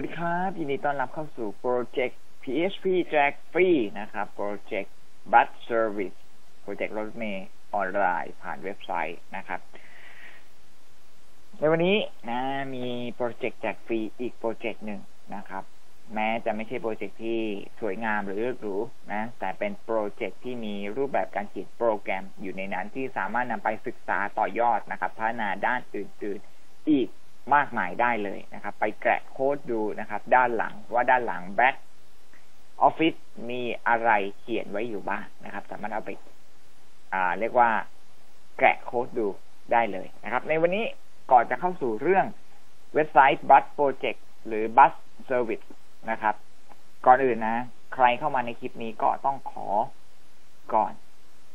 สวัสดีครับ ยินดีต้อนรับเข้าสู่โปรเจกต์ PHP แจกฟรีนะครับโปรเจกต์ Bus Service โปรเจกต์รถเมล์ออนไลน์ผ่านเว็บไซต์นะครับ ในวันนี้นะมีโปรเจกต์แจกฟรีอีกโปรเจกต์หนึ่งนะครับ แม้จะไม่ใช่โปรเจกต์ที่สวยงามหรือหรูนะ แต่เป็นโปรเจกต์ที่มีรูปแบบการเขียนโปรแกรมอยู่ในนั้นที่สามารถนำไปศึกษาต่อยอดนะครับ พัฒนาด้านอื่น ๆ อีก มากมายได้เลยนะครับ ไปแกะโค้ดดูนะครับ ด้านหลังว่าด้านหลังแบ็กออฟฟิศมีอะไรเขียนไว้อยู่บ้างนะครับ สามารถเอาไปอ่าเรียกว่าแกะโค้ดดูได้เลยนะครับ ในวันนี้ก่อนจะเข้าสู่เรื่องเว็บไซต์ Bus Project หรือ Bus Service นะครับ ก่อนอื่นนะ ใครเข้ามาในคลิปนี้ก็ต้องขอก่อน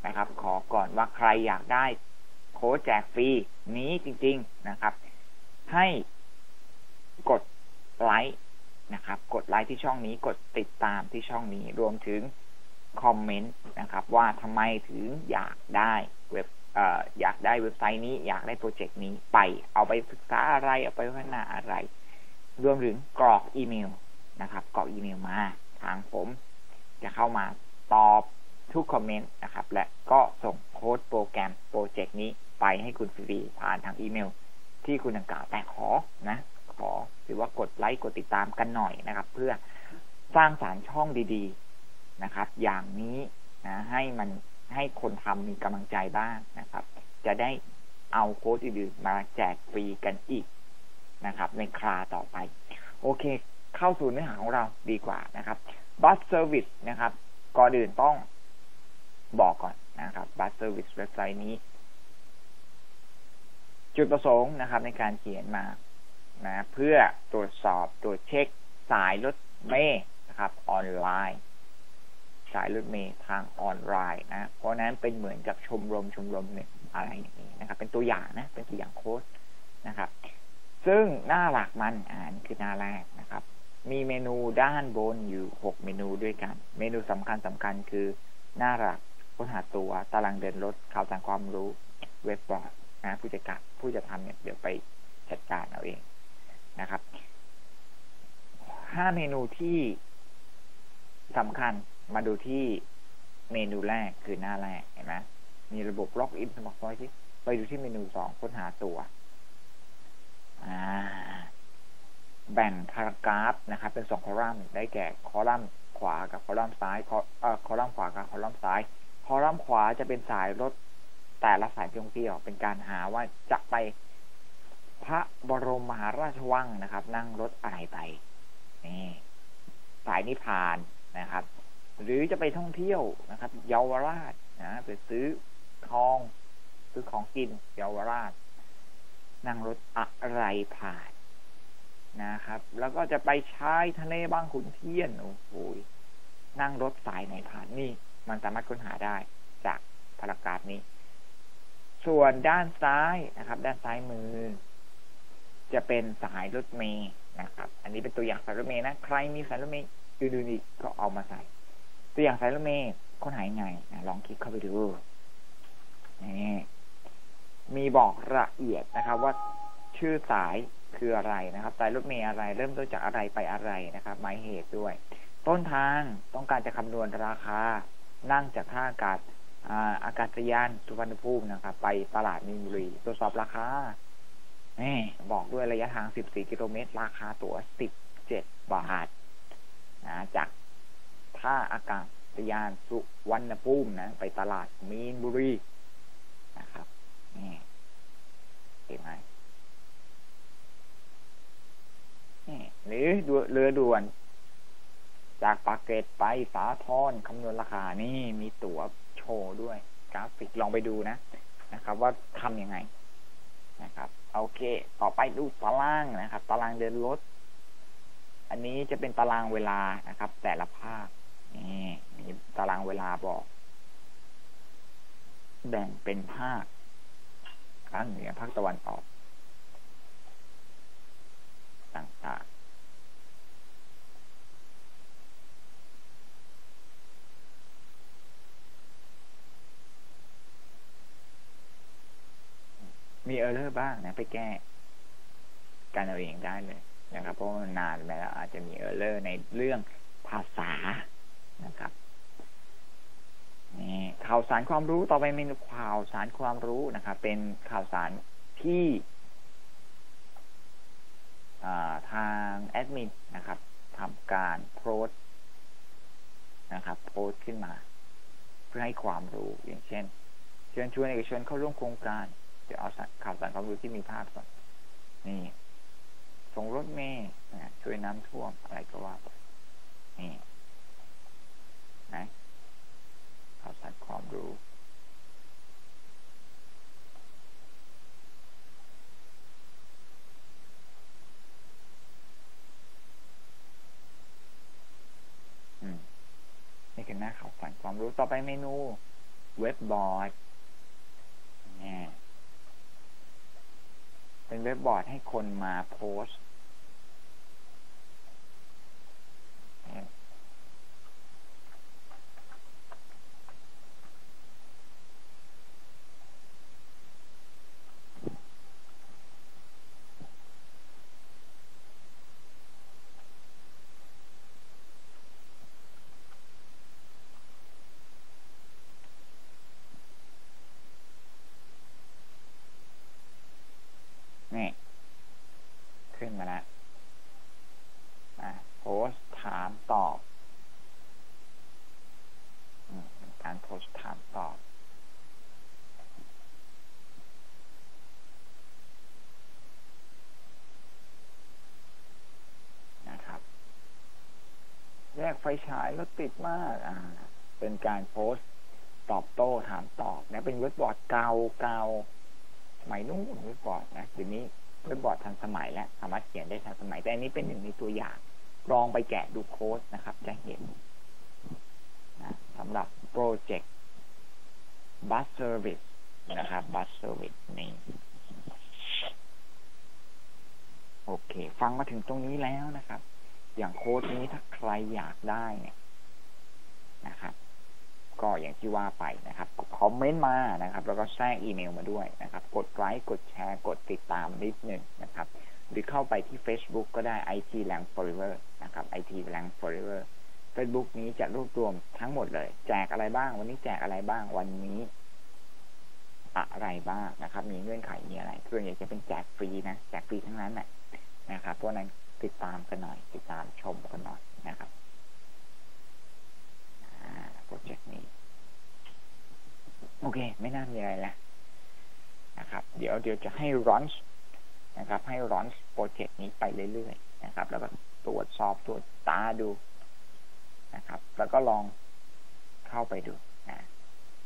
นะครับ ขอก่อนว่าใครอยากได้โค้ดแจกฟรีนี้จริง ๆ นะครับ ให้กดไลค์นะครับ กดไลค์ที่ช่องนี้ กดติดตามที่ช่องนี้ รวมถึงคอมเมนต์นะครับ ว่าทำไมถึงอยากได้เว็บเอ่ออยากได้เว็บไซต์นี้อยากได้โปรเจกต์นี้ไปเอาไปศึกษาอะไร เอาไปพัฒนาอะไร รวมถึงกรอกอีเมลนะครับ กรอกอีเมลมา ทางผม จะเข้ามาตอบทุกคอมเมนต์นะครับ และก็ส่งโค้ดโปรแกรมโปรเจกต์นี้ไปให้คุณฟรีผ่านทางอีเมล ที่คุณดังกล่าวแต่ขอนะขอหรือว่ากดไลค์กดติดตามกันหน่อยนะครับ เพื่อสร้างสารช่องดีๆนะครับ อย่างนี้นะให้มันให้คนทำมีกำลังใจบ้างนะครับ จะได้เอาโค้ดอื่นๆมาแจกฟรีกันอีกนะครับ ในคราต่อไป โอเค เข้าสู่เนื้อหาของเราดีกว่านะครับ Bus Service นะครับ ก่อนอื่นต้องบอกก่อนนะครับ Bus Service เว็บไซต์นี้ จุดประสงค์นะครับในการเขียนมานะเพื่อตรวจสอบตรวจเช็คสายรถเมย์นะครับออนไลน์ สายรถเมย์ทางออนไลน์นะเพราะนั้นเป็นเหมือนกับชมรมชมรมหนึ่งอะไรอย่างนี้นะครับ เป็นตัวอย่างนะเป็นตัวอย่างโค้ดนะครับ ซึ่งหน้าหลักมันอ่านคือหน้าแรกนะครับ มีเมนูด้านบนอยู่หกเมนูด้วยกัน เมนูสำคัญสำคัญคือหน้าหลักค้นหาตัวตารางเดินรถข่าวสารความรู้เว็บบอร์ดนะผู้จัดการ ผู้จะทำเนี่ยเดี๋ยวไปจัดการเอาเองนะครับห้าเมนูที่สำคัญมาดูที่เมนูแรกคือหน้าแรกเห็นไหมมีระบบล็อกอินสมัครซอยที่ไปดูที่เมนูสองค้นหาตัวแบ่งพารากราฟนะครับ เป็นสองคอลัมน์ได้แก่คอลัมน์ขวากับคอลัมน์ซ้ายคออคอลัมน์ขวากับคอลัมน์ซ้าย คอลัมน์ขวาจะเป็นสายรถ แต่ละสายท่องเที่ยวเป็นการหาว่าจะไปพระบรมมหาราชวังนะครับ นั่งรถอะไรไปนี่สายนิพพานนะครับ หรือจะไปท่องเที่ยวนะครับ เยาวราชนะไปซื้อทองซื้อของกินเยาวราช นั่งรถอะไรผ่านนะครับ แล้วก็จะไปชายทะเลบางขุนเทียนโอ้โหนั่งรถสายไหนผ่านนี่ มันสามารถค้นหาได้จากพารากราฟนี้ ส่วนด้านซ้ายนะครับ ด้านซ้ายมือ จะเป็นสายรถเมย์นะครับ อันนี้เป็นตัวอย่างสายรถเมย์นะใครมีสายรถเมย์อื่นๆอีกก็เอามาใส่ ตัวอย่างสายรถเมย์ค้นหายังไงนะลองคลิกเข้าไปดูนี่มีบอกละเอียดนะครับ ว่าชื่อสายคืออะไรนะครับ สายรถเมย์อะไร เริ่มต้นจากอะไรไปอะไรนะครับ หมายเหตุด้วย ต้นทางต้องการจะคำนวณราคา นั่งจากท่าอากาศ อากาศยานสุวรรณภูมินะครับ ไปตลาดมีนบุรีตรวจสอบราคานี่บอกด้วยระยะทาง 14 กิโลเมตร ราคาตั๋ว 17 บาทนะจากท่าอากาศยานสุวรรณภูมินะ ไปตลาดมีนบุรีนะครับ นี่เห็นไหมนี่หรือเรือด่วน จากปากเกร็ดไปสาทรคำนวณราคานี่มีตั๋ว ลองไปดูนะนะครับ ว่าทำยังไงนะครับโอเค ต่อไปดูตารางนะครับ ตารางเดินรถ อันนี้จะเป็นตารางเวลานะครับ แต่ละภาคนี่มีตารางเวลาบอก แบ่งเป็นภาคภาคเหนือภาคตะวันออก ต่างๆ มี error บ้างนะ ไปแก้การเอาเองได้เลยนะครับ เพราะนานไปแล้วอาจจะมี error ในเรื่องภาษานะครับนี่ข่าวสารความรู้ต่อไปเมนูข่าวสารความรู้นะครับ เป็นข่าวสารที่ทางแอดมินนะครับทำการโพสนะครับ โพสขึ้นมา เพื่อให้ความรู้อย่างเช่น เชิญชวนเอกชนเข้าร่วมโครงการ เดี๋ยวเอาข่าวสารความรู้ที่มีภาพก่อนนี่ส่งรถเมย์ช่วยน้ำท่วมอะไรก็ว่าไปนี่นะข่าวสารความรู้นี่คือหน้าข่าวสารความรู้ต่อไปเมนู เว็บบอร์ดเนี่ย เว็บบอร์ดให้คนมาโพสต์นี่ขึ้นมาแล้วโพสถามตอบ การโพสถามตอบนะครับ แยกไฟฉายรถติดมากอ่าเป็นการโพสตอบโต้ถามตอบนะเป็นเว็บบอร์ดเก่าเก่าสมัยนู้นเว็บบอร์ดนะเดี๋ยวนี้เว็บบอร์ดทันสมัยแล้วสามารถเขียนได้ทันสมัย แต่อันนี้เป็นหนึ่งในตัวอย่างลองไปแกะดูโค้ดนะครับ จะเห็นนะสำหรับ โปรเจกต์ Bus Service นะครับ Bus Service นี่โอเค ฟังมาถึงตรงนี้แล้วนะครับ อย่างโค้ดนี้ถ้าใครอยากได้เนี่ยนะครับ ก็อย่างที่ว่าไปนะครับ คอมเมนต์มานะครับ แล้วก็แทรกอีเมลมาด้วยนะครับ กดไลค์กดแชร์ กดติดตามนิดหนึ่งนะครับ หรือเข้าไปที่ Facebook ก็ได้ IT Lang Forever นะครับ IT Lang Forever Facebook นี้จะรวบรวมทั้งหมดเลย แจกอะไรบ้าง วันนี้แจกอะไรบ้างวันนี้ อะไรบ้างนะครับ มีเงื่อนไขมีอะไรส่วนใหญ่จะเป็นแจกฟรีนะแจกฟรีทั้งนั้นแหละนะครับเพราะนั้นติดตามกันหน่อย ติดตามชมกันหน่อยนะครับโปรเจกต์นี้ โอเค ไม่น่ามีอะไรแล้วนะครับ เดี๋ยวเดี๋ยวจะให้ร้อนนะครับ ให้ร้อนโปรเจกต์นี้ไปเรื่อยๆนะครับ แล้วก็ตรวจสอบตรวจตาดู นะครับ แล้วก็ลองเข้าไปดูนะ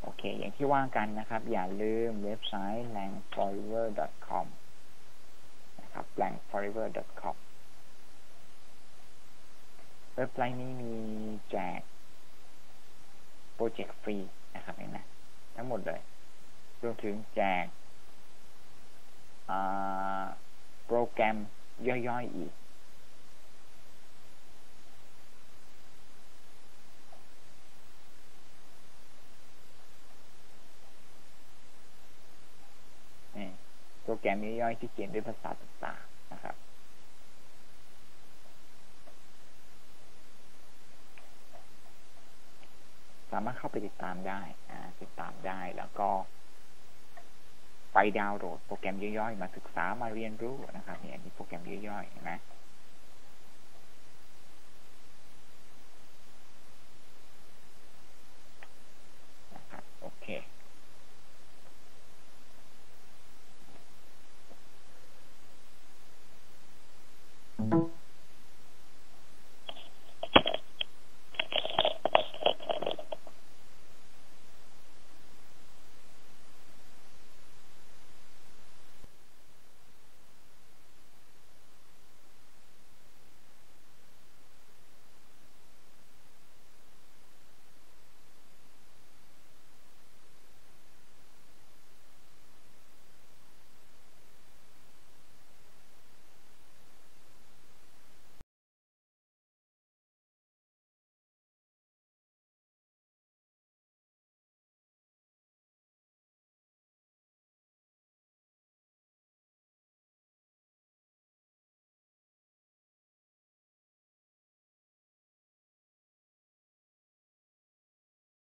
โอเค อย่างที่ว่ากันนะครับ อย่าลืมเว็บไซต์ langforever.com นะครับ langforever.com เว็บไซต์นี้มีแจกโปรเจกต์ฟรีนะครับเห็นไหมทั้งหมดเลย รวมถึงแจกโปรแกรมย่อยๆอีก รมย่อยๆที่เขียนด้วยภาษาต่างๆนะครับ สามารถเข้าไปติดตามได้ติดตามได้แล้วก็ ไปดาวน์โหลดโปรแกรมย่อยๆ มาศึกษามาเรียนรู้นะครับนี่อันนี้โปรแกรมย่อยๆนะ